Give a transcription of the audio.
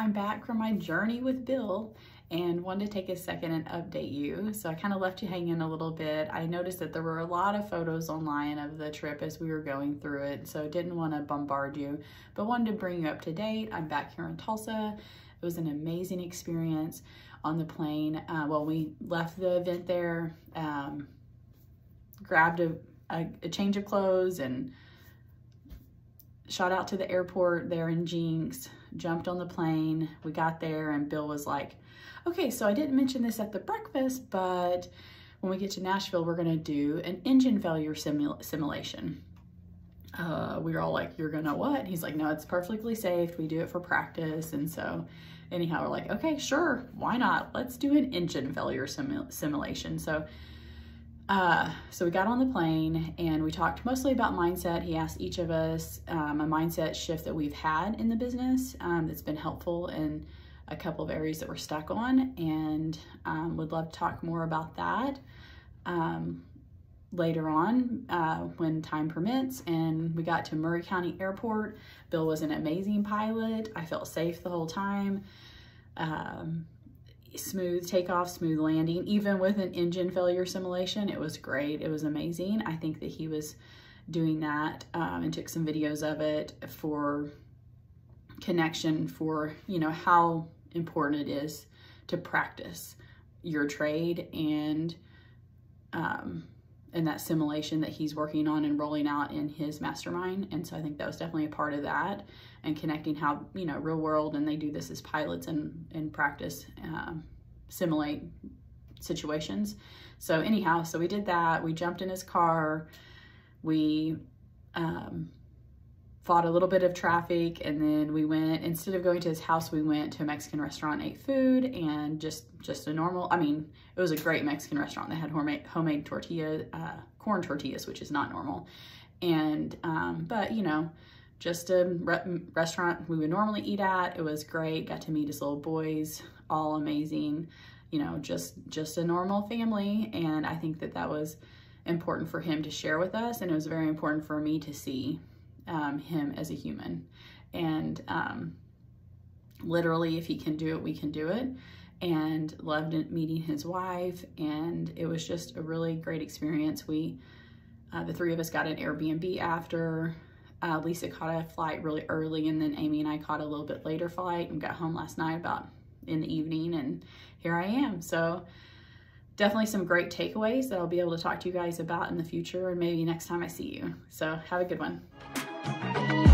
I'm back from my journey with Bill and wanted to take a second and update you. So I kind of left you hanging a little bit. I noticed that there were a lot of photos online of the trip as we were going through it, so didn't want to bombard you, but wanted to bring you up to date. I'm back here in Tulsa. It was an amazing experience on the plane. Uh, well, we left the event there, um, grabbed a, a, a change of clothes and shot out to the airport there in Jenks, jumped on the plane. We got there and Bill was like, okay, so I didn't mention this at the breakfast, but when we get to Nashville, we're gonna do an engine failure simula simulation. Uh, we were all like, you're gonna what? He's like, no, it's perfectly safe. We do it for practice. And so anyhow, we're like, okay, sure, why not? Let's do an engine failure simu simulation. So, uh, so we got on the plane and we talked mostly about mindset. He asked each of us um, a mindset shift that we've had in the business um, that's been helpful in a couple of areas that we're stuck on and um, would love to talk more about that um, later on uh, when time permits. And we got to Maury County Airport. Bill was an amazing pilot. I felt safe the whole time. Um, smooth takeoff, smooth landing. Even with an engine failure simulation, it was great. It was amazing. I think that he was doing that um, and took some videos of it for connection for, you know, how important it is to practice your trade and um, and that simulation that he's working on and rolling out in his mastermind. And so I think that was definitely a part of that and connecting how, you know, real world, and they do this as pilots and in practice, uh, simulate situations. So anyhow, so we did that. We jumped in his car. We um, fought a little bit of traffic and then we went instead of going to his house we went to a mexican restaurant ate food and just just a normal i mean it was a great mexican restaurant they had homemade homemade tortilla uh, corn tortillas which is not normal. And um, but you know just a re restaurant we would normally eat at. It was great. Got to meet his little boys all amazing you know just just a normal family. And i think that that was important for him to share with us and it was very important for me to see um, him as a human. And um, literally, if he can do it, we can do it. And loved meeting his wife. And it was just a really great experience. We, uh, the three of us got an Airbnb after. Uh, Lisa caught a flight really early and then Amy and I caught a little bit later flight and got home last night about in the evening and here I am. So definitely some great takeaways that I'll be able to talk to you guys about in the future and maybe next time I see you. So have a good one. You.